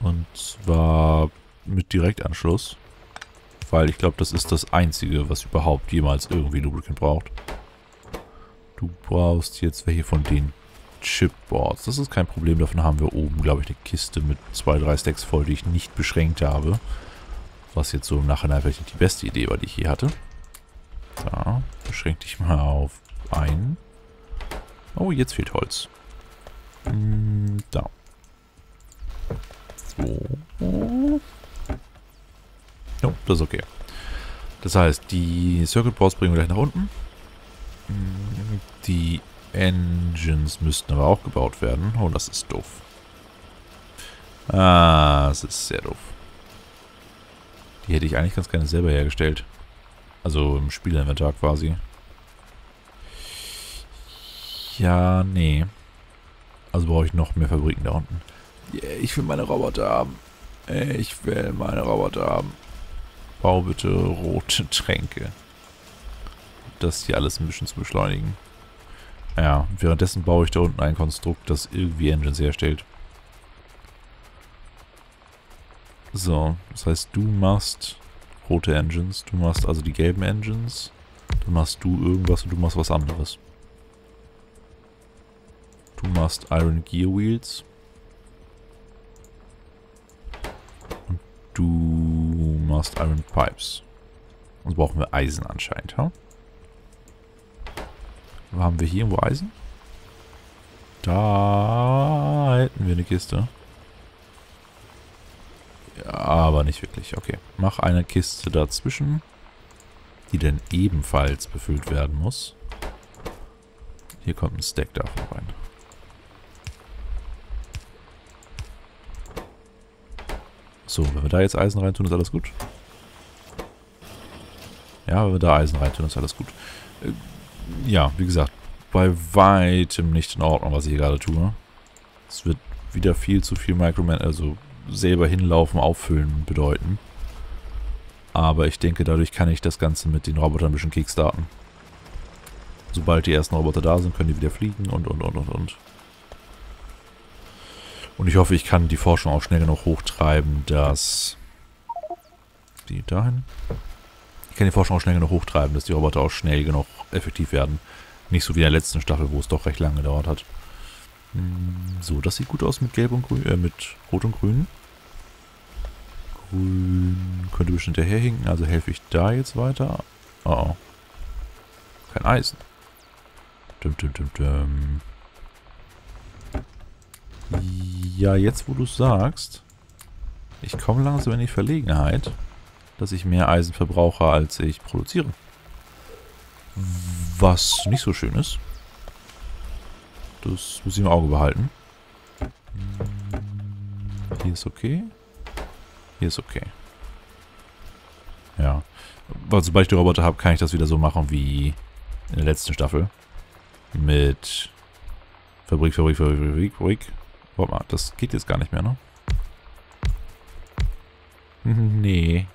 Und zwar mit Direktanschluss. Weil ich glaube, das ist das Einzige, was überhaupt jemals irgendwie Lubricant braucht. Du brauchst jetzt welche von den Chipboards. Das ist kein Problem. Davon haben wir oben, glaube ich, eine Kiste mit zwei, drei Stacks voll, die ich nicht beschränkt habe. Was jetzt so im Nachhinein vielleicht nicht die beste Idee war, die ich je hatte. Da, beschränk dich mal auf ein. Oh, jetzt fehlt Holz. Hm, da. Jo, das ist okay. Das heißt, die Circuit Boards bringen wir gleich nach unten. Die Engines müssten aber auch gebaut werden. Oh, das ist doof. Ah, das ist sehr doof. Die hätte ich eigentlich ganz gerne selber hergestellt. Also im Spielinventar quasi. Ja, nee. Also brauche ich noch mehr Fabriken da unten. Yeah, ich will meine Roboter haben. Ich will meine Roboter haben. Bau bitte rote Tränke. Das hier alles ein bisschen zu beschleunigen. Ja, währenddessen baue ich da unten ein Konstrukt, das irgendwie Engines herstellt. So, das heißt, du machst rote Engines, du machst also die gelben Engines, dann machst du irgendwas und du machst was anderes. Du machst Iron Gear Wheels. Du machst Iron Pipes. Und brauchen wir Eisen anscheinend, ha? Wo haben wir hier irgendwo Eisen? Da hätten wir eine Kiste. Ja, aber nicht wirklich. Okay. Mach eine Kiste dazwischen, die dann ebenfalls befüllt werden muss. Hier kommt ein Stack davon rein. So, wenn wir da jetzt Eisen reintun, ist alles gut. Ja, wenn wir da Eisen reintun, ist alles gut. Äh, ja, wie gesagt, bei weitem nicht in Ordnung, was ich hier gerade tue. Es wird wieder viel zu viel Microman, also selber hinlaufen, auffüllen bedeuten. Aber ich denke, dadurch kann ich das Ganze mit den Robotern ein bisschen kickstarten. Sobald die ersten Roboter da sind, können die wieder fliegen und, und, und, und, und. Und ich hoffe, ich kann die Forschung auch schnell genug hochtreiben, dass... Die dahin? Ich kann die Forschung auch schnell genug hochtreiben, dass die Roboter auch schnell genug effektiv werden. Nicht so wie in der letzten Staffel, wo es doch recht lange gedauert hat. Hm, so, das sieht gut aus mit Gelb und Grün, äh, mit Rot und Grün. Grün könnte bestimmt hinterherhinken, also helfe ich da jetzt weiter. Oh, oh. Kein Eisen. Dum, dum, dum, dum. Ja, jetzt wo du es sagst, ich komme langsam in die Verlegenheit, dass ich mehr Eisen verbrauche, als ich produziere. Was nicht so schön ist. Das muss ich im Auge behalten. Hier ist okay. Hier ist okay. Ja. Weil sobald ich die Roboter habe, kann ich das wieder so machen wie in der letzten Staffel. Mit Fabrik, Fabrik, Fabrik, Fabrik, Fabrik. Warte mal, das geht jetzt gar nicht mehr, ne? Nee.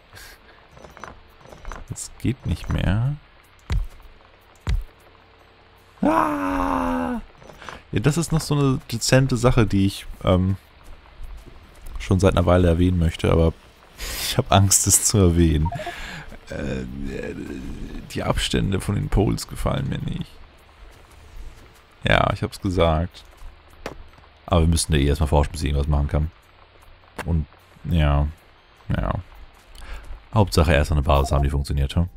Das geht nicht mehr. Ah! Ja, das ist noch so eine dezente Sache, die ich ähm, schon seit einer Weile erwähnen möchte, aber ich habe Angst, es zu erwähnen. Äh, die Abstände von den Poles gefallen mir nicht. Ja, ich habe es gesagt. Aber wir müssen da eh erstmal forschen, bis ich irgendwas machen kann. Und, ja, ja. Hauptsache erst eine Basis haben, die funktioniert. Hm?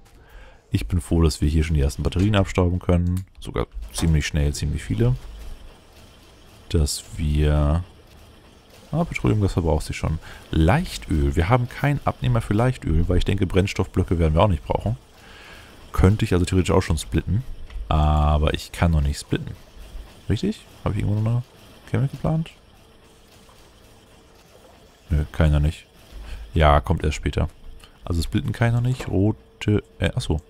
Ich bin froh, dass wir hier schon die ersten Batterien abstauben können. Sogar ziemlich schnell, ziemlich viele. Dass wir... Ah, Petroleumgas verbraucht sich schon. Leichtöl. Wir haben keinen Abnehmer für Leichtöl, weil ich denke, Brennstoffblöcke werden wir auch nicht brauchen. Könnte ich also theoretisch auch schon splitten. Aber ich kann noch nicht splitten. Richtig? Habe ich irgendwo noch Chemie geplant? Nö, keiner nicht. Ja, kommt erst später. Also splitten keiner nicht. Rote... Äh, achso.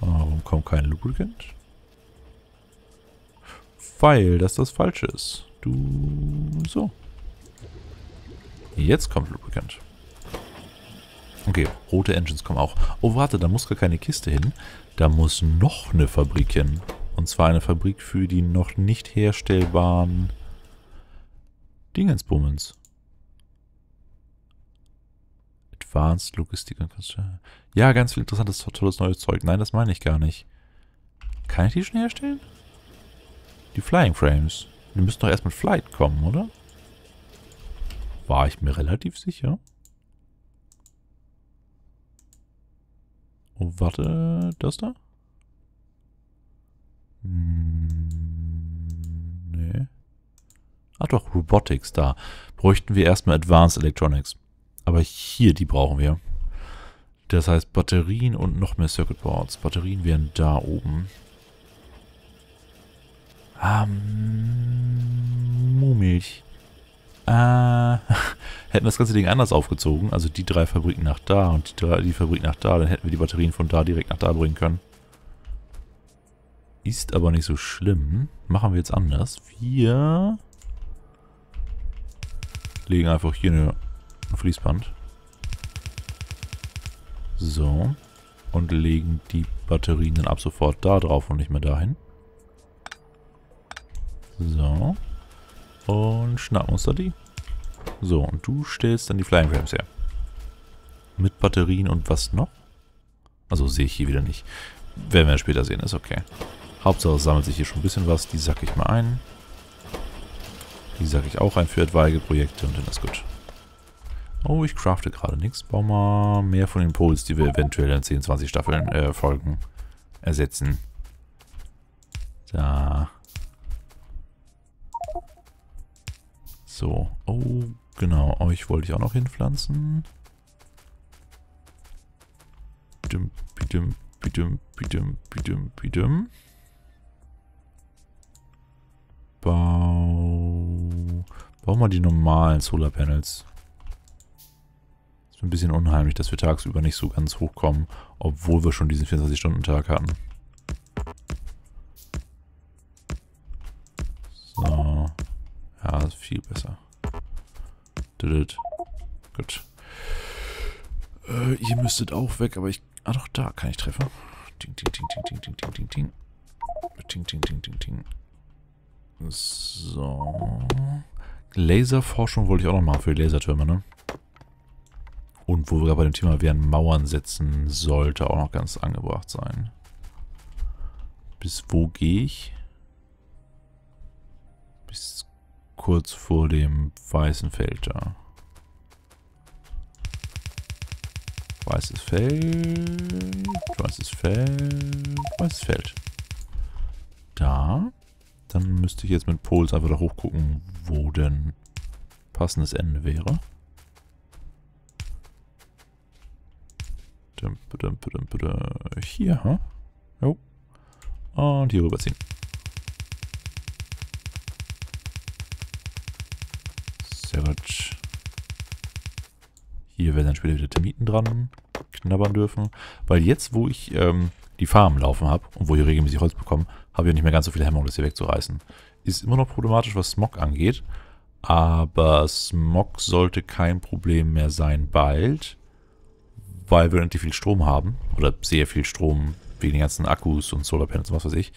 Warum kommt kein Lubricant? Weil das das Falsche ist. Du... So. Jetzt kommt Lubricant. Okay, rote Engines kommen auch. Oh, warte, da muss gar keine Kiste hin. Da muss noch eine Fabrik hin. Und zwar eine Fabrik für die noch nicht herstellbaren Dingensbummens. Advanced Logistik. Ja, ganz viel interessantes, tolles neues Zeug. Nein, das meine ich gar nicht. Kann ich die schon herstellen? Die Flying Frames. Die müssen doch erst mit Flight kommen, oder? War ich mir relativ sicher. Oh, warte. Das da? Hm, nee. Ach doch, Robotics, da. Bräuchten wir erstmal Advanced Electronics. Aber hier, die brauchen wir. Das heißt Batterien und noch mehr Circuit Boards. Batterien wären da oben. Ähm, Mumilch. Äh, hätten wir das ganze Ding anders aufgezogen, also die drei Fabriken nach da und die, drei, die Fabrik nach da, dann hätten wir die Batterien von da direkt nach da bringen können. Ist aber nicht so schlimm. Machen wir jetzt anders. Wir legen einfach hier ein Fließband. So. Und legen die Batterien dann ab sofort da drauf und nicht mehr dahin. So. Und schnappen uns da die. So, und du stellst dann die Flying Frames her. Mit Batterien und was noch? Also sehe ich hier wieder nicht. Werden wir später sehen, ist okay. Hauptsache es sammelt sich hier schon ein bisschen was. Die sacke ich mal ein. Die sacke ich auch ein für etwaige Projekte und dann ist gut. Oh, ich crafte gerade nichts. Bau mal mehr von den Poles, die wir eventuell in 10, 20 Staffeln, äh, Folgen ersetzen. Da. So. Oh, genau. Euch wollte ich auch noch hinpflanzen. Bidum, bidum, bidum, bidum, bidum, bidum. Bau mal die normalen Solarpanels. Ist ein bisschen unheimlich, dass wir tagsüber nicht so ganz hochkommen, obwohl wir schon diesen 24-Stunden-Tag hatten. So. Ja, viel besser. Gut. Äh, ihr müsstet auch weg, aber ich... Ah doch, da kann ich treffen. Ding, ding, ding, ding, ding, ding, ding, ding. Ding, ding, ding, ding, ding. So. Laserforschung wollte ich auch noch machen für die Lasertürme, ne? Und wo wir bei dem Thema wären, Mauern setzen, sollte auch noch ganz angebracht sein. Bis wo gehe ich? Bis kurz vor dem weißen Feld da. Weißes Feld, weißes Feld, weißes Feld. Da. Dann müsste ich jetzt mit Pols einfach da hochgucken, wo denn passendes Ende wäre. Hier, ha? Jo. Und hier rüberziehen. Sehr gut. Hier werden dann später wieder Termiten dran knabbern dürfen. Weil jetzt, wo ich ähm, die Farmen laufen habe und wo ich regelmäßig Holz bekomme, habe ich nicht mehr ganz so viel Hemmung, das hier wegzureißen. Ist immer noch problematisch, was Smog angeht. Aber Smog sollte kein Problem mehr sein bald, weil wir relativ viel Strom haben. Oder sehr viel Strom wegen den ganzen Akkus und Solarpanels und was weiß ich.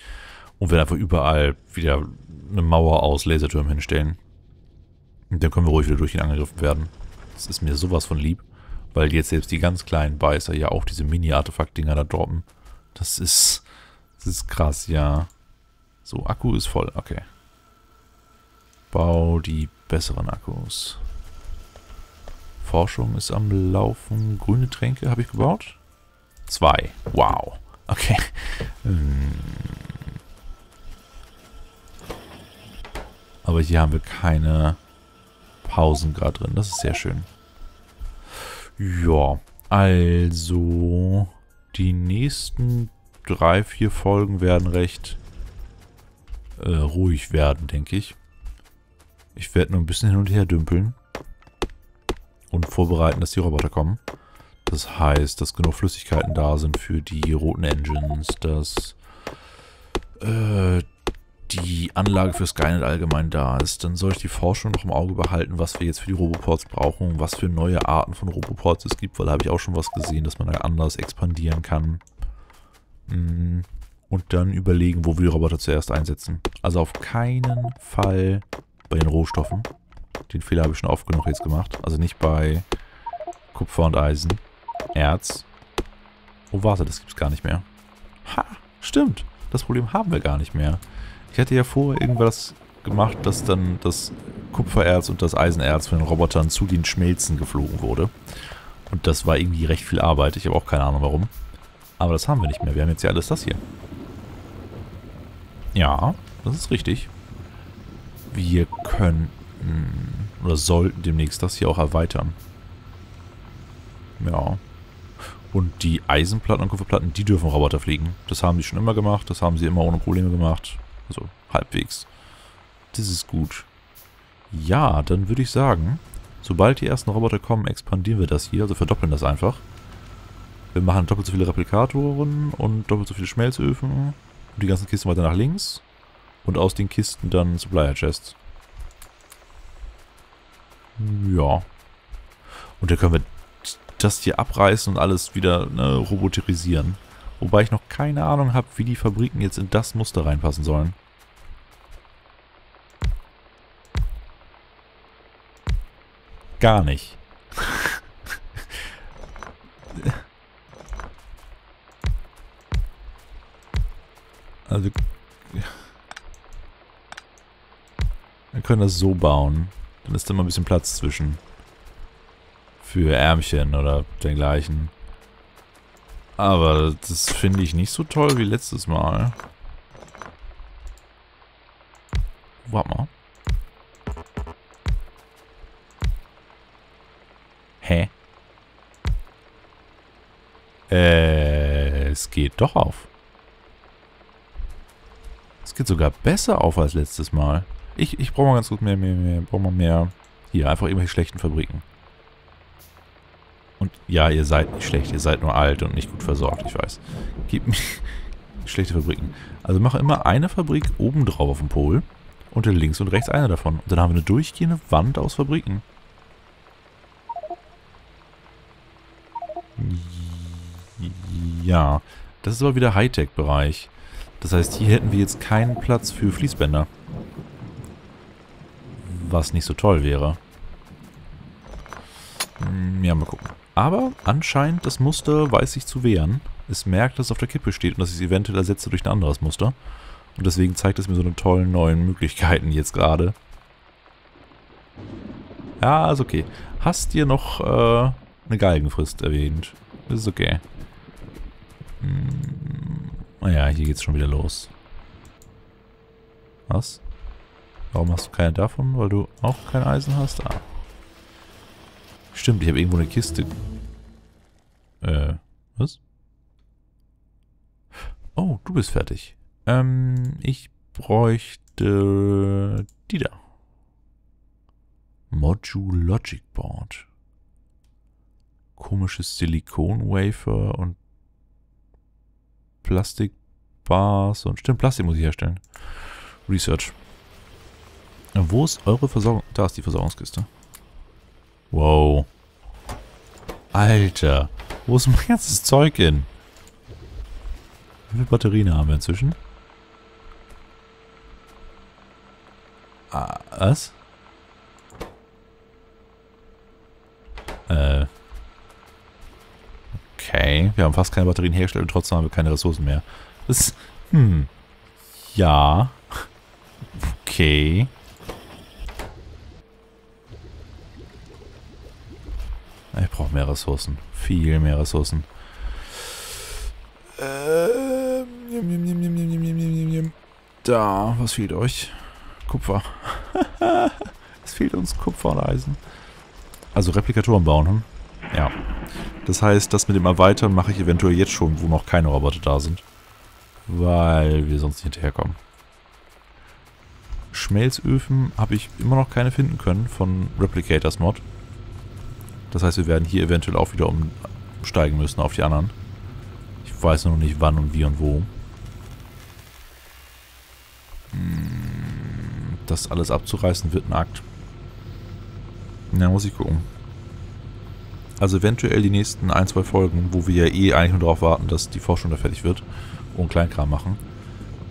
Und wir einfach überall wieder eine Mauer aus Lasertürmen hinstellen. Und dann können wir ruhig wieder durch ihn angegriffen werden. Das ist mir sowas von lieb. Weil jetzt selbst die ganz kleinen Beißer ja auch diese Mini-Artefakt-Dinger da droppen. Das ist... Das ist krass, ja. So, Akku ist voll. Okay. Bau die besseren Akkus. Forschung ist am Laufen. Grüne Tränke habe ich gebaut. Zwei. Wow. Okay. Hm. Aber hier haben wir keine Pausen gerade drin. Das ist sehr schön. Ja, also die nächsten drei, vier Folgen werden recht äh, ruhig werden, denke ich. Ich werde nur ein bisschen hin und her dümpeln und vorbereiten, dass die Roboter kommen. Das heißt, dass genug Flüssigkeiten da sind für die roten Engines, dass äh, die Anlage für Skynet allgemein da ist. Dann soll ich die Forschung noch im Auge behalten, was wir jetzt für die Roboports brauchen, was für neue Arten von Roboports es gibt, weil da habe ich auch schon was gesehen, dass man da anders expandieren kann. Mm, und dann überlegen, wo wir die Roboter zuerst einsetzen. Also auf keinen Fall bei den Rohstoffen. Den Fehler habe ich schon oft genug jetzt gemacht. Also nicht bei Kupfer und Eisen. Erz. Oh, warte, das gibt es gar nicht mehr. Ha, stimmt. Das Problem haben wir gar nicht mehr. Ich hatte ja vorher irgendwas gemacht, dass dann das Kupfererz und das Eisenerz von den Robotern zu den Schmelzen geflogen wurde. Und das war irgendwie recht viel Arbeit. Ich habe auch keine Ahnung warum. Aber das haben wir nicht mehr. Wir haben jetzt ja alles das hier. Ja, das ist richtig. Wir könnten oder sollten demnächst das hier auch erweitern. Ja. Und die Eisenplatten und Kupferplatten, die dürfen Roboter fliegen. Das haben sie schon immer gemacht. Das haben sie immer ohne Probleme gemacht. Also halbwegs. Das ist gut. Ja, dann würde ich sagen, sobald die ersten Roboter kommen, expandieren wir das hier. Also verdoppeln das einfach. Wir machen doppelt so viele Replikatoren und doppelt so viele Schmelzöfen. Und die ganzen Kisten weiter nach links. Und aus den Kisten dann Supplier Chests. Ja. Und dann können wir das hier abreißen und alles wieder ne, roboterisieren. Wobei ich noch keine Ahnung habe, wie die Fabriken jetzt in das Muster reinpassen sollen. Gar nicht. also... Wir können das so bauen. Dann ist da immer ein bisschen Platz zwischen für Ärmchen oder dergleichen. Aber das finde ich nicht so toll wie letztes Mal. Warte mal. Hä? Äh, es geht doch auf. Es geht sogar besser auf als letztes Mal. Ich, ich brauche mal ganz gut mehr, mehr, mehr. Brauche mal mehr. Hier, einfach irgendwelche schlechten Fabriken. Und ja, ihr seid nicht schlecht, ihr seid nur alt und nicht gut versorgt, ich weiß. Gebt mir schlechte Fabriken. Also mache immer eine Fabrik oben drauf auf dem Pol und links und rechts eine davon. Und dann haben wir eine durchgehende Wand aus Fabriken. Ja, das ist aber wieder Hightech-Bereich. Das heißt, hier hätten wir jetzt keinen Platz für Fließbänder. Was nicht so toll wäre. Hm, ja, mal gucken. Aber anscheinend das Muster weiß sich zu wehren. Es merkt, dass es auf der Kippe steht und dass ich es eventuell ersetze durch ein anderes Muster. Und deswegen zeigt es mir so eine tollen neuen Möglichkeiten jetzt gerade. Ja, ist okay. Hast dir noch äh, eine Galgenfrist erwähnt. Das ist okay. Hm, naja, hier geht's schon wieder los. Was? Warum hast du keine davon? Weil du auch kein Eisen hast? Ah. Stimmt, ich habe irgendwo eine Kiste. Äh, was? Oh, du bist fertig. Ähm, ich bräuchte die da. Module Logic Board. Komisches Silikon-Wafer und Plastikbars und stimmt, Plastik muss ich herstellen. Research. Wo ist eure Versorgung? Da ist die Versorgungskiste. Wow. Alter. Wo ist mein ganzes Zeug hin? Wie viele Batterien haben wir inzwischen? Ah, was? Äh. Okay. Wir haben fast keine Batterien hergestellt und trotzdem haben wir keine Ressourcen mehr. Das. Hm. Ja. Okay. Ich brauche mehr Ressourcen. Viel mehr Ressourcen. Ähm, da, was fehlt euch? Kupfer. es fehlt uns Kupfer und Eisen. Also Replikatoren bauen, hm? Ja. Das heißt, das mit dem Erweitern mache ich eventuell jetzt schon, wo noch keine Roboter da sind. Weil wir sonst nicht hinterherkommen. Schmelzöfen habe ich immer noch keine finden können von Replicators Mod. Das heißt, wir werden hier eventuell auch wieder umsteigen müssen auf die anderen. Ich weiß noch nicht wann und wie und wo. Hm, das alles abzureißen wird ein Akt. Na, muss ich gucken. Also eventuell die nächsten ein, zwei Folgen, wo wir ja eh eigentlich nur darauf warten, dass die Forschung da fertig wird und Kleinkram machen,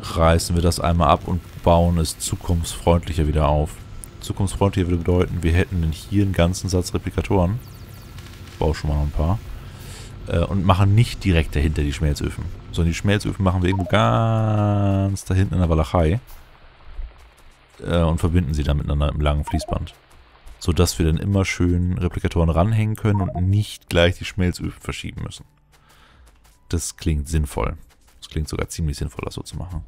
reißen wir das einmal ab und bauen es zukunftsfreundlicher wieder auf. Zukunftsfreundlicher würde bedeuten, wir hätten hier einen ganzen Satz Replikatoren. Ich baue schon mal noch ein paar. Äh, und machen nicht direkt dahinter die Schmelzöfen. Sondern die Schmelzöfen machen wir irgendwo ganz da hinten in der Walachei. Äh, und verbinden sie dann miteinander im langen Fließband. Sodass wir dann immer schön Replikatoren ranhängen können und nicht gleich die Schmelzöfen verschieben müssen. Das klingt sinnvoll. Das klingt sogar ziemlich sinnvoll, das so zu machen.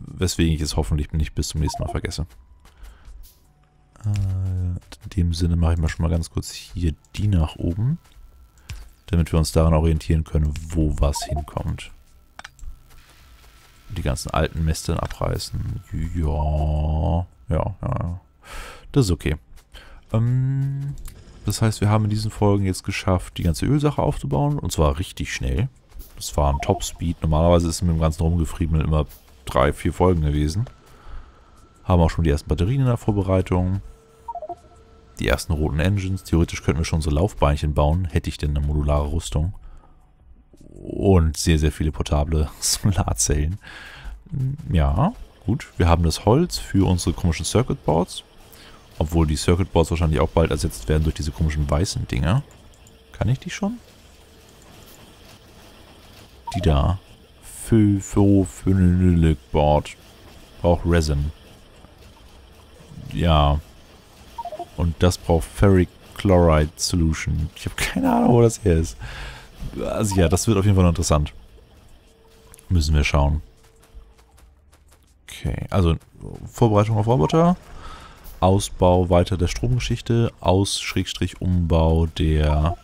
Weswegen ich es hoffentlich nicht bis zum nächsten Mal vergesse. In dem Sinne mache ich mal schon mal ganz kurz hier die nach oben. Damit wir uns daran orientieren können, wo was hinkommt. Die ganzen alten Mäste abreißen. Ja, ja, ja. Das ist okay. Ähm, das heißt, wir haben in diesen Folgen jetzt geschafft, die ganze Ölsache aufzubauen. Und zwar richtig schnell. Das war ein Top-Speed. Normalerweise ist es mit dem ganzen Rumgefriemel immer drei, vier Folgen gewesen. Haben auch schon die ersten Batterien in der Vorbereitung die ersten roten Engines. Theoretisch könnten wir schon so Laufbeinchen bauen, hätte ich denn eine modulare Rüstung. Und sehr, sehr viele portable Solarzellen. Ja, gut. Wir haben das Holz für unsere komischen Circuit Boards. Obwohl die Circuit Boards wahrscheinlich auch bald ersetzt werden durch diese komischen weißen Dinger. Kann ich die schon? Die da. Board. Braucht Resin. Ja, und das braucht Ferric Chloride Solution. Ich habe keine Ahnung, wo das hier ist. Also ja, das wird auf jeden Fall noch interessant. Müssen wir schauen. Okay, also Vorbereitung auf Roboter. Ausbau weiter der Stromgeschichte. Aus-Umbau der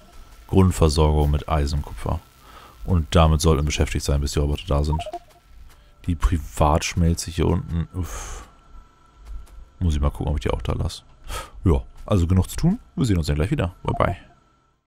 Grundversorgung mit Eisenkupfer. Und damit sollten wir beschäftigt sein, bis die Roboter da sind. Die Privatschmelze hier unten. Uff. Muss ich mal gucken, ob ich die auch da lasse. Ja, also genug zu tun. Wir sehen uns dann gleich wieder. Bye bye.